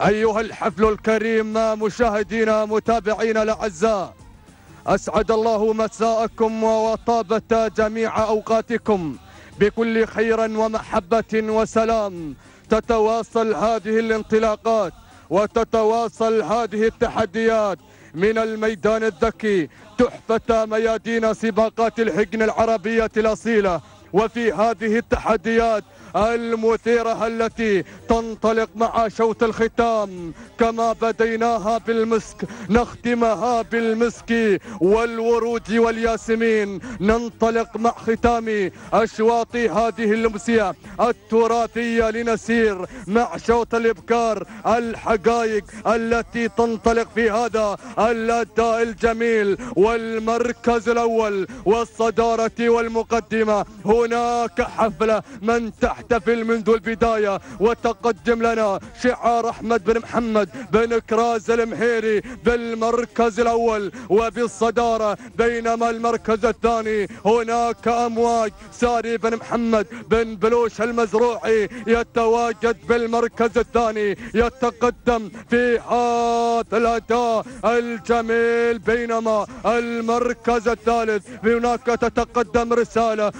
أيها الحفل الكريم مشاهدينا متابعينا الأعزاء أسعد الله مساءكم وطابت جميع أوقاتكم بكل خير ومحبة وسلام. تتواصل هذه الانطلاقات وتتواصل هذه التحديات من الميدان الذكي تحفة ميادين سباقات الحقن العربية الأصيلة. وفي هذه التحديات المثيرة التي تنطلق مع شوط الختام كما بديناها بالمسك نختمها بالمسك والورود والياسمين. ننطلق مع ختام أشواط هذه الأمسية التراثية لنسير مع شوط الإبكار الحقائق التي تنطلق في هذا الأداء الجميل والمركز الأول والصدارة والمقدمة. هناك حفلة من تحتفل منذ البداية وتقدم لنا شعار أحمد بن محمد بن كراز المهيري بالمركز الأول وبالصدارة بينما المركز الثاني هناك أمواج ساري بن محمد بن بلوش المزروعي يتواجد بالمركز الثاني يتقدم في هذا الأداء الجميل بينما المركز الثالث هناك تتقدم رسالة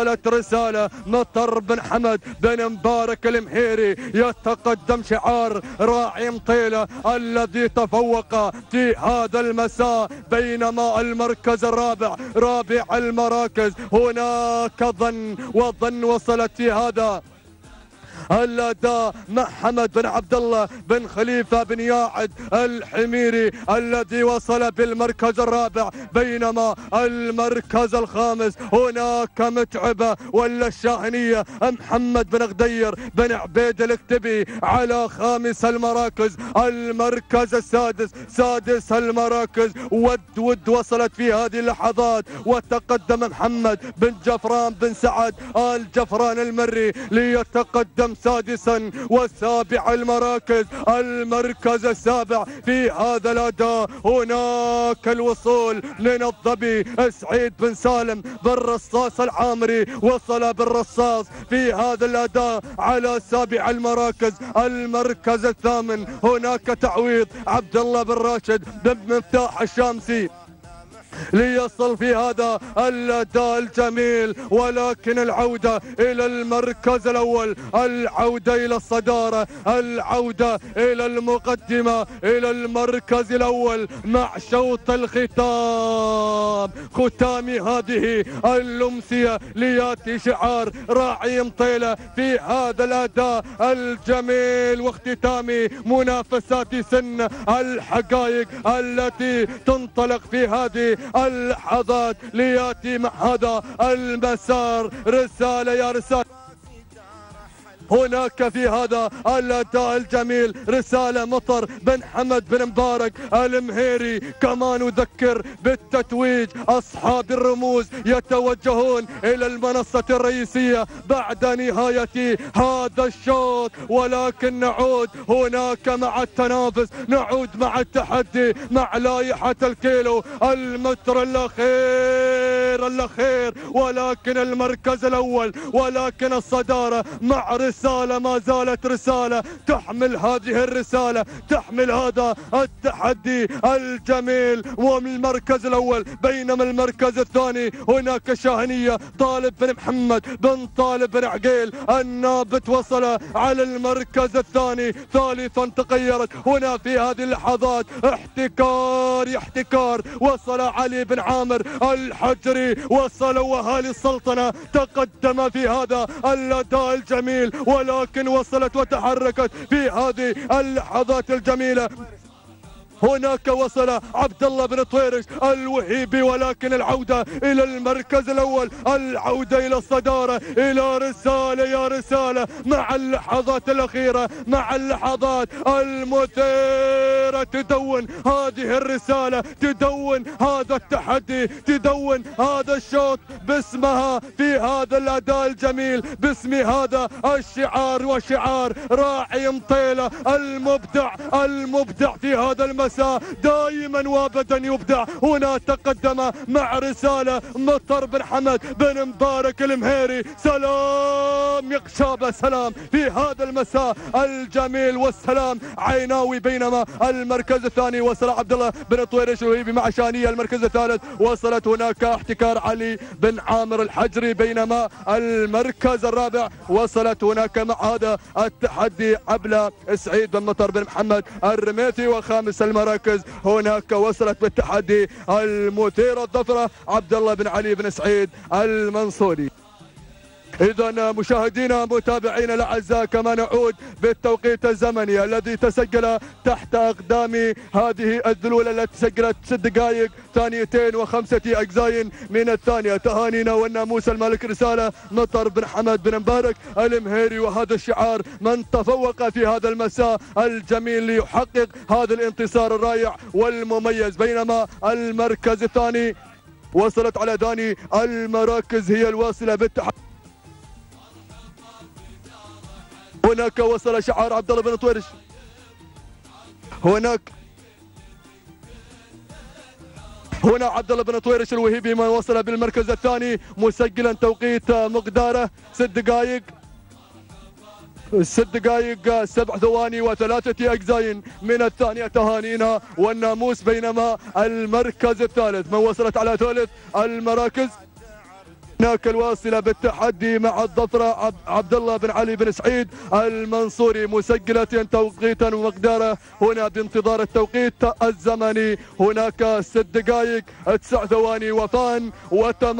وصلت رسالة مطر بن حمد بن مبارك المهيري يتقدم شعار راعي مطيلة الذي تفوق في هذا المساء بينما المركز الرابع رابع المراكز. هناك ظن وظن وصلت في هذا الاداء مع حمد بن عبد الله بن خليفة بن ياعد الحميري الذي وصل بالمركز الرابع بينما المركز الخامس هناك متعبة ولا الشاهنيه محمد بن غدير بن عبيد الكتبي على خامس المراكز. المركز السادس سادس المراكز. ود ود وصلت في هذه اللحظات. وتقدم محمد بن جفران بن سعد آل جفران المري ليتقدم سادسا والسابع المراكز المركز السابع في هذا الأداء. هناك الوصول من الظبي سعيد بن سالم بالرصاص العامري وصل بالرصاص في هذا الأداء على سابع المراكز. المركز الثامن هناك تعويض عبد الله بن راشد بن مفتاح الشامسي. ليصل في هذا الاداء الجميل ولكن العودة إلى المركز الأول العودة إلى الصدارة العودة إلى المقدمة إلى المركز الأول مع شوط الختام. ختام هذه الامسيه لياتي شعار راعي مطيلة في هذا الأداء الجميل واختتام منافسات سن الحقائق التي تنطلق في هذه اللحظات لياتي مع هذا المسار رسالة يا رسالة. هناك في هذا الأداء الجميل رسالة مطر بن حمد بن مبارك المهيري. كما نذكر بالتتويج أصحاب الرموز يتوجهون إلى المنصة الرئيسية بعد نهاية هذا الشوط. ولكن نعود هناك مع التنافس نعود مع التحدي مع لائحة الكيلو المتر الأخير. الاخير ولكن المركز الأول ولكن الصدارة مع رسالة ما زالت رسالة تحمل هذه الرسالة تحمل هذا التحدي الجميل. ومن المركز الأول بينما المركز الثاني هناك شاهنية طالب بن محمد بن طالب بن عقيل النابت وصل على المركز الثاني ثالثا تغيرت. هنا في هذه اللحظات احتكار احتكار. وصل علي بن عامر الحجري وصل وهالي السلطنة تقدم في هذا الأداء الجميل ولكن وصلت وتحركت في هذه اللحظات الجميلة. هناك وصل عبد الله بن طويرش الوهيبي ولكن العودة إلى المركز الأول العودة إلى الصدارة إلى رسالة يا رسالة مع اللحظات الأخيرة مع اللحظات المثيرة. تدون هذه الرسالة تدون هذا التحدي تدون هذا الشوط باسمها في هذا الأداء الجميل باسم هذا الشعار وشعار راعي مطيلة المبدع المبدع في هذا المسار المساء دائما وابدا يبدع هنا تقدم مع رسالة مطر بن حمد بن مبارك المهيري. سلام يقشاب سلام في هذا المساء الجميل والسلام. عيناوي بينما المركز الثاني وصل عبد الله بن طويرش الوهيبي مع شانية المركز الثالث. وصلت هناك احتكار علي بن عامر الحجري بينما المركز الرابع. وصلت هناك مع هذا التحدي عبلة سعيد بن مطر بن محمد الرميتي وخامس المراكز. هناك وصلت بالتحدي المثير الظفرة عبد الله بن علي بن سعيد المنصوري. إذا مشاهدينا متابعينا الأعزاء كما نعود بالتوقيت الزمني الذي تسجل تحت أقدام هذه الذلوله التي سجلت ست دقائق ثانيتين وخمسة أجزاء من الثانية. تهانينا والناموس الملك رسالة مطر بن حمد بن مبارك المهيري وهذا الشعار من تفوق في هذا المساء الجميل ليحقق هذا الانتصار الرائع والمميز. بينما المركز الثاني وصلت على داني المراكز هي الواصلة بالتحدي هناك وصل شعار عبد الله بن طويرش. هناك هنا عبد الله بن طويرش الوهيبي من وصل بالمركز الثاني مسجلا توقيت مقداره. ست دقائق ست دقائق سبع ثواني وثلاثة أجزاء من الثانية تهانينا والناموس بينما المركز الثالث من وصلت على ثالث المراكز. هناك الواصلة بالتحدي مع الظفرة عبد الله بن علي بن سعيد المنصوري مسجلة توقيتا ومقدارة. هنا بانتظار التوقيت الزمني هناك ست دقائق تسع ثواني وفان وتم